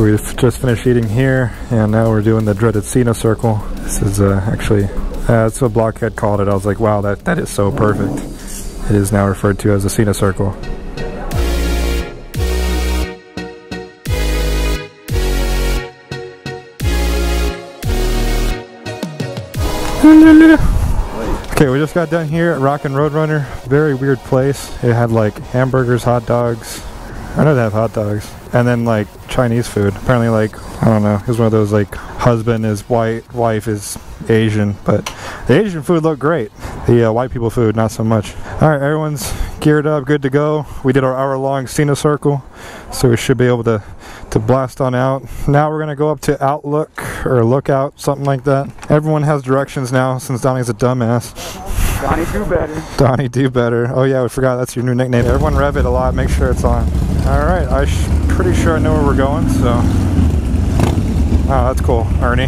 So we just finished eating here, and now we're doing the dreaded Sena circle. This is uh, actually, uh, that's what Blockhead called it. I was like, wow, that, that is so perfect. It is now referred to as the Sena circle. Okay, we just got done here at Rockin' Roadrunner. Very weird place. It had like hamburgers, hot dogs. I know they have hot dogs. And then like Chinese food. Apparently like, I don't know, was one of those like husband is white, wife is Asian. But the Asian food looked great. The uh, white people food, not so much. Alright, everyone's geared up, good to go. We did our hour long Sena circle. So we should be able to to blast on out. Now we're gonna go up to Outlook or Lookout, something like that. Everyone has directions now since Donnie's a dumbass. Donnie, do better. Donnie, do better. Oh yeah, we forgot that's your new nickname. Everyone rev it a lot. Make sure it's on. All right, I'm pretty sure I know where we're going. So, oh, that's cool, Ernie.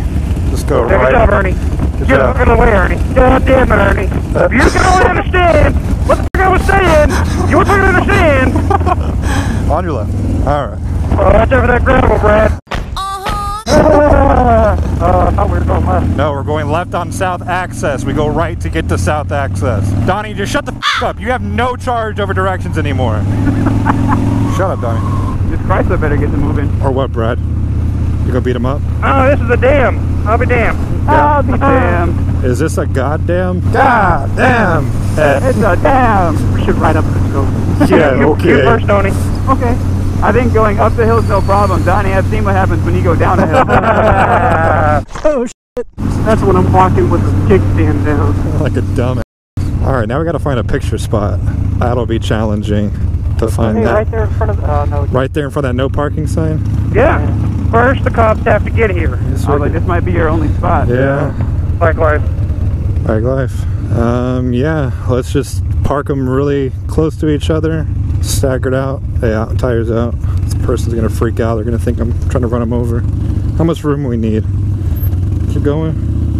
Just go Good right. job, Ernie. Good Get job. out of the way, Ernie. God damn it, Ernie. If you can only understand what the fuck I was saying, you would fucking understand. On your left. All right. Oh, that's over that gravel, Brad. Uh-huh. Oh, I thought we were going left. No, we're going left on South Access. We go right to get to South Access. Donnie, just shut the f- up. You have no charge over directions anymore. Shut up, Donnie. This Chrysler better get to moving. Or what, Brad? You gonna beat him up? Oh, this is a dam. I'll be damned. I'll be damned. Is this a goddamn? Goddamn! It's a dam. We should ride up this hill. Yeah, you, okay. You first, Tony. Okay. I think going up the hill is no problem. Donnie, I've seen what happens when you go down a hill. oh, shit. That's when I'm walking with the kickstand down. like a dumbass. All right, now we gotta find a picture spot. That'll be challenging to find Hey, that. right there in front of. Oh no. Right there in front of that no parking sign. Yeah. First, the cops have to get here. I was like, this might be your only spot. Yeah. Likewise. Bike life. Um, yeah, let's just park them really close to each other, staggered out. Yeah, tires out. This person's gonna freak out. They're gonna think I'm trying to run them over. How much room we need? Keep going.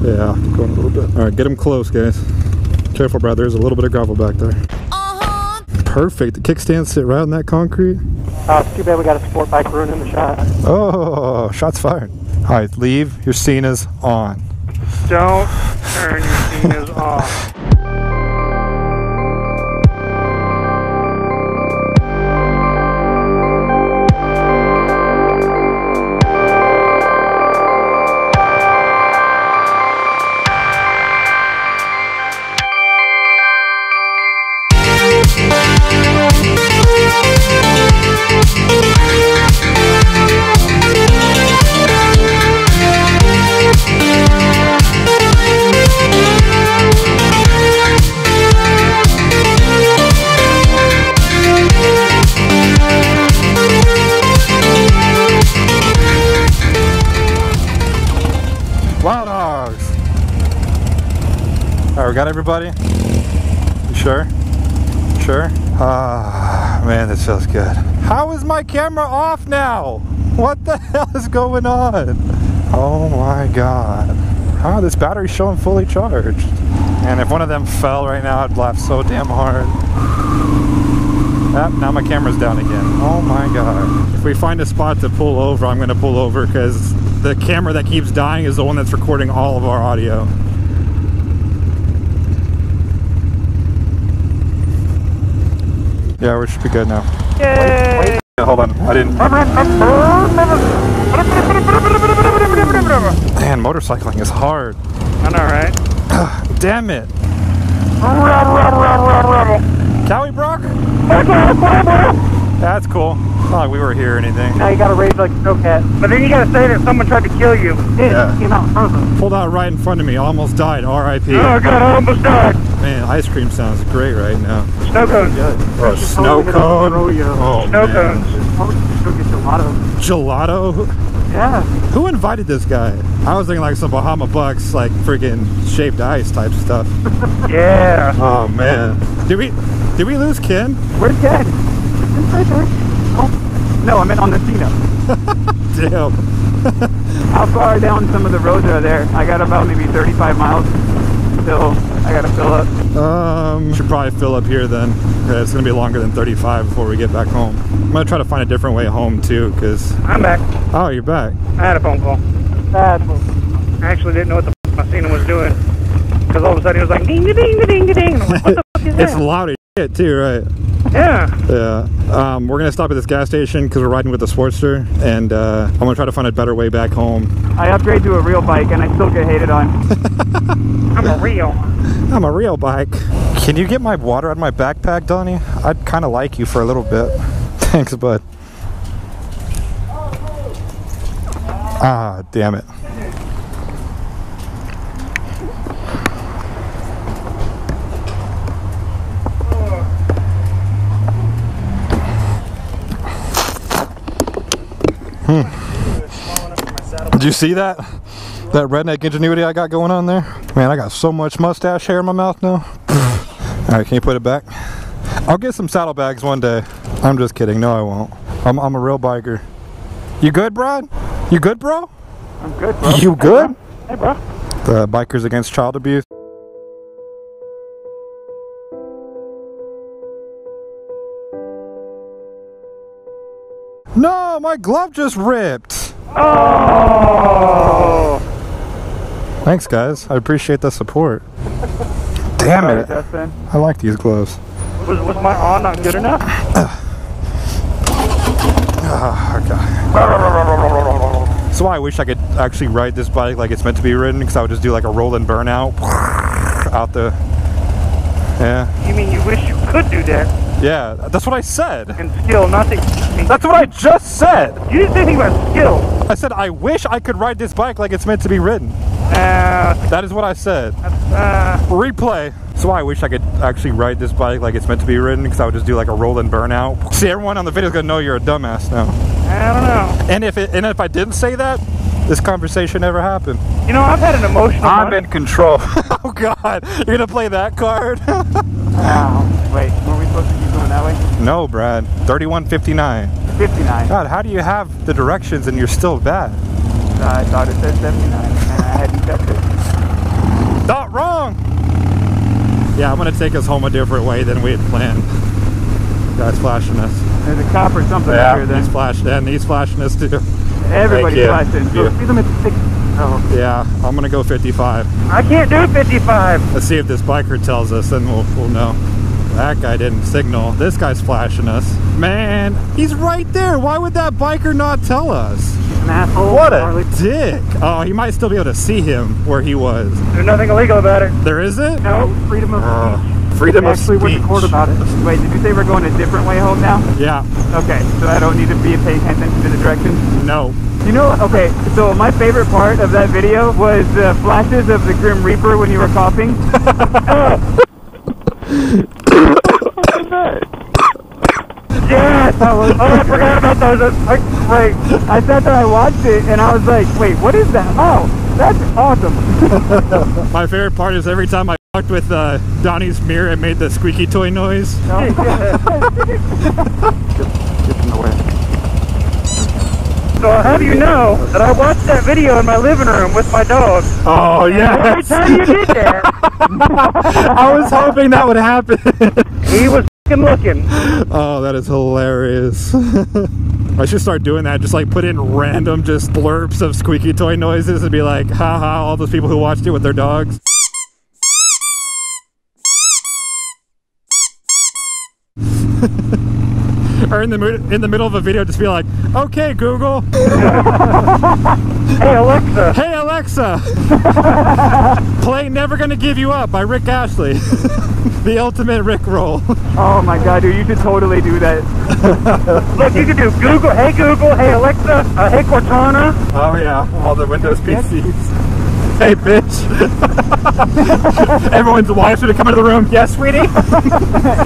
Yeah, keep going a little bit. All right, get them close, guys. Careful, brother. There's a little bit of gravel back there. Perfect. The kickstands sit right on that concrete. Oh, it's too bad we got a sport bike ruining the shot. Oh, shots fired. All right, leave. Your scene is on. Don't turn your Sena's off. All right, we got everybody. You sure? Sure? Ah, man, this feels good. How is my camera off now? What the hell is going on? Oh my god. Oh, this battery's showing fully charged. And if one of them fell right now, I'd laugh so damn hard. Ah, now my camera's down again. Oh my god. If we find a spot to pull over, I'm gonna pull over because the camera that keeps dying is the one that's recording all of our audio. Yeah, we should be good now. Yay! Hold on, I didn't. Man, motorcycling is hard. I know, right? Damn it. Cowie Brock? That's cool. Not like we were here or anything. Now you gotta rage like a snowcat. But then you gotta say that someone tried to kill you. Yeah. came out in front of them. Pulled out right in front of me, almost died. R.I.P. Oh god, I almost died. Man, ice cream sounds great right now. Snow cone. Oh, snow cone. Oh, Snow man. cones. Go get gelato. Gelato? Yeah. Who invited this guy? I was thinking like some Bahama Bucks, like freaking shaved ice type stuff. Yeah. Oh man. Did we did we lose Ken? Where's Ken? It's right. Oh. No, I meant on the Sena. Damn. How far down some of the roads are there? I got about maybe 35 miles. Still, I gotta fill up. Um, should probably fill up here then. 'cause It's gonna be longer than 35 before we get back home. I'm gonna try to find a different way home too, because I'm back. oh, you're back. I had a phone call. Bad. I actually didn't know what the f- my Sena was doing. Because all of a sudden it was like ding ding ding ding ding. I'm what the fuck is It's that? loud as shit too, right? Yeah. Yeah. Um, we're gonna stop at this gas station because we're riding with the Sportster, and uh, I'm gonna try to find a better way back home. I upgrade to a real bike and I still get hated on. I'm a real. I'm a real bike. Can you get my water out of my backpack, Donnie? I'd kind of like you for a little bit. Thanks, bud. Ah, damn it. Did you see that? That redneck ingenuity I got going on there? Man, I got so much mustache hair in my mouth now. Alright, can you put it back? I'll get some saddlebags one day. I'm just kidding. No, I won't. I'm, I'm a real biker. You good, Brad? You good, bro? I'm good, bro. You good? Hey, bro. The Bikers Against Child Abuse. No, my glove just ripped. Oh. Thanks, guys. I appreciate the support. Damn Sorry, it. Justin. I like these gloves. Was, was my on not good enough? Ah, oh, God. So I wish I could actually ride this bike like it's meant to be ridden because I would just do like a roll and burnout out the. Yeah. You mean you wish you could do that Yeah, that's what I said. and skill, not the. That's what I just said. You didn't say anything about skill. I said I wish I could ride this bike like it's meant to be ridden. Uh, That is what I said. uh, Replay. So I wish I could actually ride this bike like it's meant to be ridden because I would just do like a roll and burnout. See, everyone on the video is gonna know you're a dumbass now. I don't know. And if it, and if I didn't say that, this conversation never happened. You know, I've had an emotional. I'm in control. oh God, you're gonna play that card? Ow. Wait, were we supposed to keep going that way? no, Brad. Thirty-one fifty-nine. 59. God, how do you have the directions and you're still bad? Uh, I thought it said 79 and I hadn't checked it. Not wrong. Yeah, I'm gonna take us home a different way than we had planned. Guy's flashing us. There's a cop or something up here he's then. flashing, and he's flashing us too. Everybody's flashing. So Yeah. speed limit 6. Oh. Yeah, I'm gonna go 55. I can't do 55. Let's see if this biker tells us, then we'll, we'll know. That guy didn't signal. This guy's flashing us. Man, he's right there. Why would that biker not tell us? An asshole. What a Harley- dick. Oh, he might still be able to see him where he was. There's nothing illegal about it. There isn't? No, freedom of Uh, speech. Freedom We of actually went to court about it. Wait, did you say we're going a different way home now? Yeah. Okay, so I don't need to be paying attention to the directions. No. You know, okay, so my favorite part of that video was the flashes of the Grim Reaper when you were coughing. yes, I was. Oh, I forgot about those. That's like. I sat there, I watched it, and I was like, wait, what is that? Oh, that's awesome. My favorite part is every time I fucked with uh, Donnie's mirror, and made the squeaky toy noise. Get in the way. So how do you know that I watched that video in my living room with my dog? Oh, yeah. Every time you did that, I was hoping that would happen. he was fing looking. oh, that is hilarious. I should start doing that. Just like put in random just blurbs of squeaky toy noises and be like, haha, all those people who watched it with their dogs. Or in the in the middle of a video, just be like, "Okay, Google, Hey Alexa, hey Alexa, play "Never Gonna Give You Up" by Rick Astley, the ultimate Rick roll." Oh my god, dude, you should totally do that. look, you can do Google. Hey Google. Hey Alexa. Uh, hey Cortana. Oh yeah, all the Windows PCs. Hey bitch! Everyone's wives should come into the room. Yes, sweetie.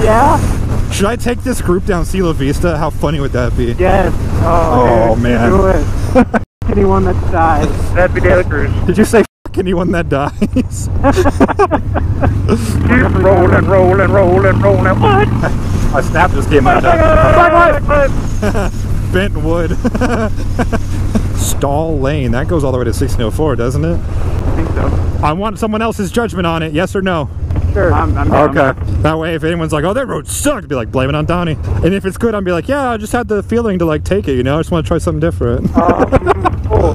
Yeah? Should I take this group down Silo Vista? How funny would that be? Yes. Oh, Oh, dude, man. Do it. Anyone that dies. That'd be Daily Cruz. Did you say F- anyone that dies? Keep rolling, rolling, rolling, rolling. What? My snap just came out. Bent wood. Stall Lane. That goes all the way to 1604, doesn't it? I think so. I want someone else's judgment on it. Yes or no? Sure. I'm, I'm down. Okay. That way, if anyone's like, "Oh, that road sucked," be like, "Blame it on Donnie." And if it's good, I'd be like, "Yeah, I just had the feeling to like take it. You know, I just want to try something different." Oh, cool.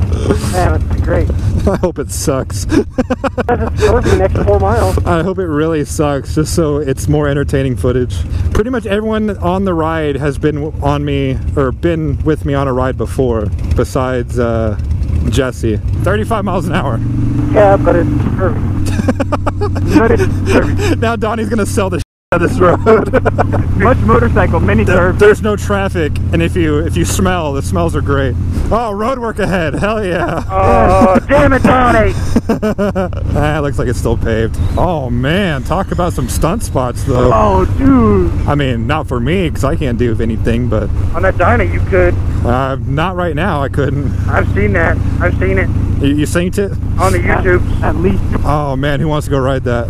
Man, that's great. I hope it sucks. That's perfect next four miles. I hope it really sucks, just so it's more entertaining footage. Pretty much everyone on the ride has been on me or been with me on a ride before, besides uh, Jesse. 35 miles an hour. Yeah, but it's perfect. But it's perfect. now Donnie's gonna sell the out of this road. Much motorcycle, many There- curve. there's no traffic, and if you if you smell, the smells are great. Oh, road work ahead! Hell yeah! Oh, damn it, Donnie. ah, looks like it's still paved. Oh man, talk about some stunt spots though. Oh, dude. I mean, not for me because I can't do anything, but On that Dyna, you could. uh, not right now. I couldn't. I've seen that. I've seen it You, you synced it? on the YouTube. At least. Oh man, who wants to go ride that?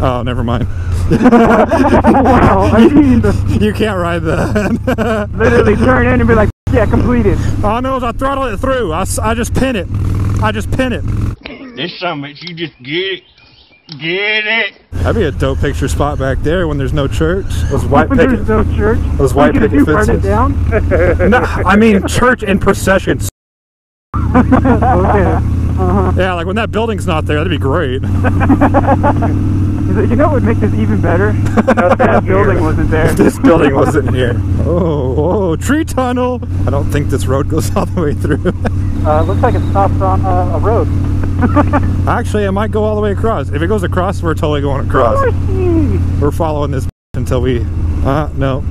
Oh, never mind. Wow. I mean, You can't ride that. literally turn in and be like, yeah, completed. oh no, I throttle it through. I, I just pin it. I just pin it. This summit, you just get it. Get it. That'd be a dope picture spot back there when there's no church. Those white When there's no church. Those What white you gonna do, burn it down? No, I mean church in processions. Okay. Yeah, like when that building's not there, that'd be great. You know what would make this even better? if that building wasn't there. If this building wasn't here. Oh, oh, tree tunnel. I don't think this road goes all the way through. Uh, looks like it stops on uh, a road. Actually, it might go all the way across. If it goes across, we're totally going across. We're following this until we. Uh, no,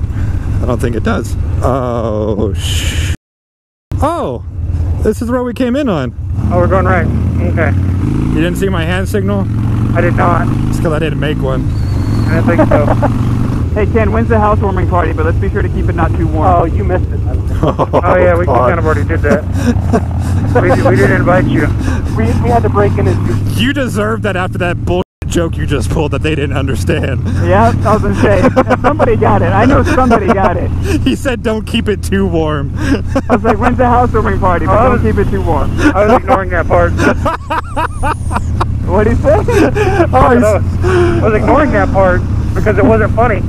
I don't think it does. Oh, sh. Oh, this is the road we came in on. Oh, we're going right. Okay. You didn't see my hand signal? I did not. It's because I didn't make one. I didn't think so. Hey, Ken, when's the housewarming party? But let's be sure to keep it not too warm. Oh, you missed it. Oh, oh, yeah, we, we God. kind of already did that. we, we didn't invite you. We, we had to break in his. You deserve that after that bullshit joke you just pulled that they didn't understand. Yeah, I was gonna say somebody got it. I know somebody got it. He said, "Don't keep it too warm." I was like, when's the housewarming party? But Oh, I don't keep it too warm. I was ignoring that part. What did he say? Oh, I was, I was ignoring that part because it wasn't funny.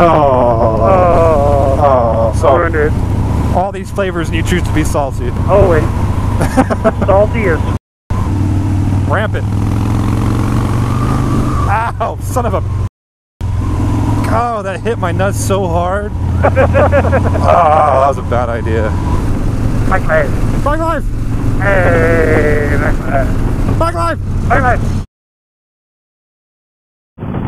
Oh, Oh, oh, oh. so surrendered. all these flavors, and you choose to be salty. Oh, Always. Salty is... Rampant. Ow, son of a. Oh, that hit my nuts so hard. oh, that was a bad idea. my class. Back life! Hey, my class. Back life! My class.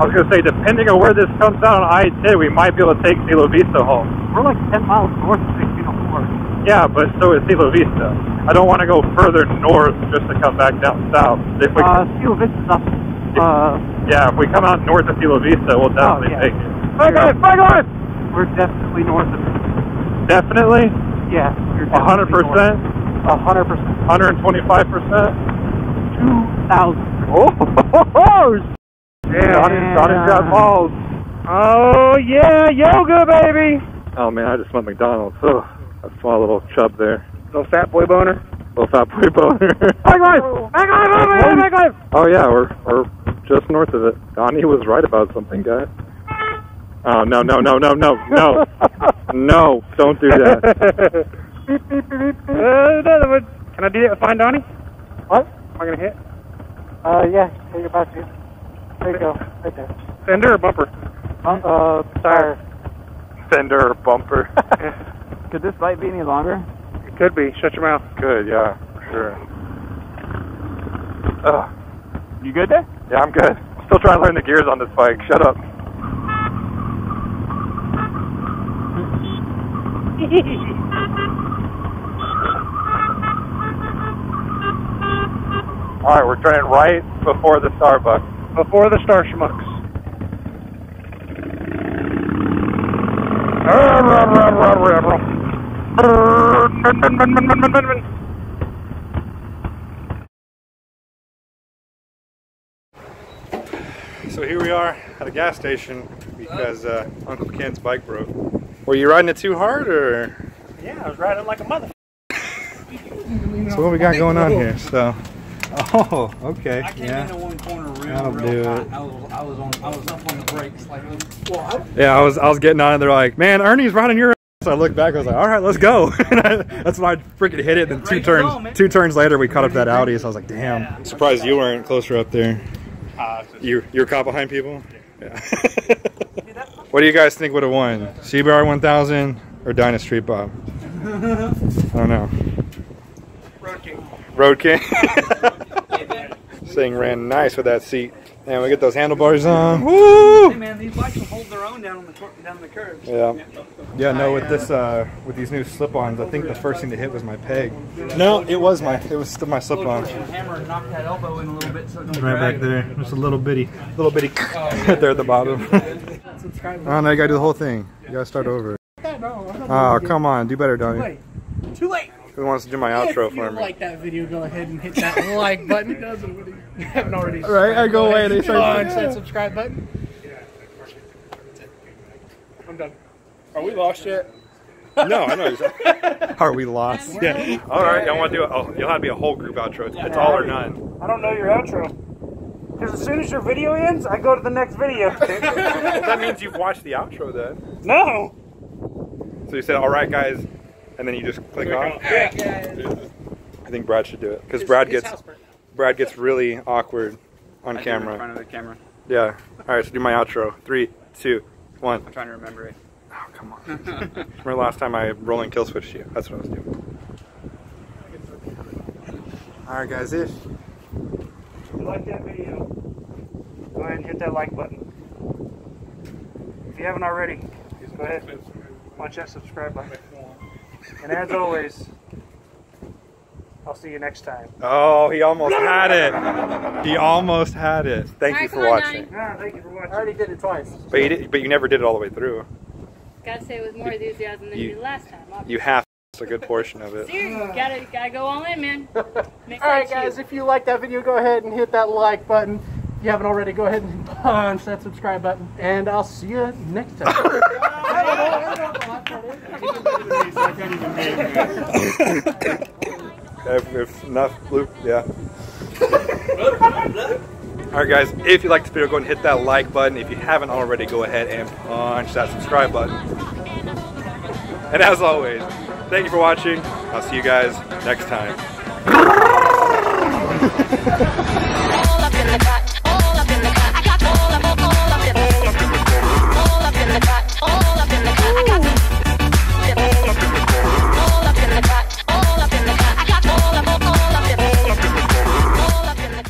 I was gonna say, depending on where this comes out on I-10, we might be able to take Silo Vista home. We're like 10 miles north of 1604. Yeah, but so is Silo Vista. I don't want to go further north just to come back down south. If we, Uh, Steel Vista's up. Uh, yeah, if we come out north of Silo Vista, we'll definitely yeah. make it. my class, my class! We're definitely north of it. Definitely, Yeah. A hundred percent, A hundred percent. hundred and twenty-five percent. Two thousand. Oh, Yeah. Donnie, Donnie's got balls. Oh yeah, yoga baby. Oh man, I just smelled McDonald's. Oh, a small little chub there. Little fat boy boner. Little fat boy boner. Back life! Back life! Back life! Back oh yeah, we're we're just north of it. Donnie was right about something, guys. Oh no no no no no no no! Don't do that. beep, beep, beep, beep. Uh, another one. Can I do that with Find Donnie? What? Am I gonna hit? Uh, yeah, take your back, dude. There you go, right there. Fender or bumper? Uh, tire. Fender or bumper. Could this light be any longer? It could be. Shut your mouth. good, yeah, sure. Ugh. You good there? Yeah, I'm good. Still trying to learn the gears on this bike. Shut up. All right, we're turning right before the Starbucks. Before the Star Schmucks. So here we are at a gas station because uh, Uncle Ken's bike broke. Were you riding it too hard or? Yeah, I was riding like a mother. So what we got going on here? So, oh, okay, I came yeah, into one corner real, That'll do hot. it. I was, I was on, I was up on the brakes like, uh, well, yeah. I was I was getting on, and they're like, "Man, Ernie's riding your." ass." So I looked back, I was like, "All right, let's go." and I, that's when I freaking hit it. And then two Ready to go, turns, man. two turns later, we caught up that Audi. So I was like, "Damn!" Surprised you weren't closer up there. You you're caught behind people. Yeah. what do you guys think would have won, CBR 1000 or Dyna Street Bob? I don't know. Road King. Road King. this thing ran nice with that seat. And we get those handlebars on. hey Woo! man, these bikes will hold their own down on the cor- down the curves. Yeah. Yeah, no, with this uh with these new slip-ons, I think the first thing to hit was my peg. No, it was my it was still my slip-on. Hammer and knock that elbow in a little bit so it don't Right back there. Just a little bitty little bitty right there at the bottom. oh no, you gotta do the whole thing. You gotta start over. Oh, come on, do better, Donnie. Too late. Who wants to do my outro If you for me? like that video, go ahead and hit that like button. You haven't already. Right, I go away. They start. Punch that subscribe button. Yeah. I'm done. Are we lost yet? No, I know exactly. Are we lost? Yeah. All right, y'all want to do it? Oh, you'll have to be a whole group outro. It's, it's all or none. I don't know your outro. Because as soon as your video ends, I go to the next video. that means you've watched the outro then. no! So you said, "All right, guys," and then you just click off. I think Brad should do it because Brad gets Brad gets really awkward on In camera. front of the camera. Yeah. All right, so do my outro. Three, two, one. I'm trying to remember it. Oh, come on. Remember last time I rolling kill switched you? That's what I was doing. All right, guys. If If you like that video, go ahead and hit that like button. If you haven't already, go ahead and punch that subscribe button. And as always, I'll see you next time. oh, he almost had it. He almost had it. Thank you for on, watching. Ah, thank you for watching. I already did it twice. But you did, but you never did it all the way through. Gotta say it with more enthusiasm than You- you did last time. You half a good portion of it. Seriously, gotta gotta go all in, man. All right, guys. shoot. If you like that video, go ahead and hit that like button. If you haven't already, go ahead and punch that subscribe button. And I'll see you next time. If, if enough yeah. Alright guys, if you like this video, go and hit that like button. If you haven't already, go ahead and punch that subscribe button. And as always, thank you for watching. I'll see you guys next time.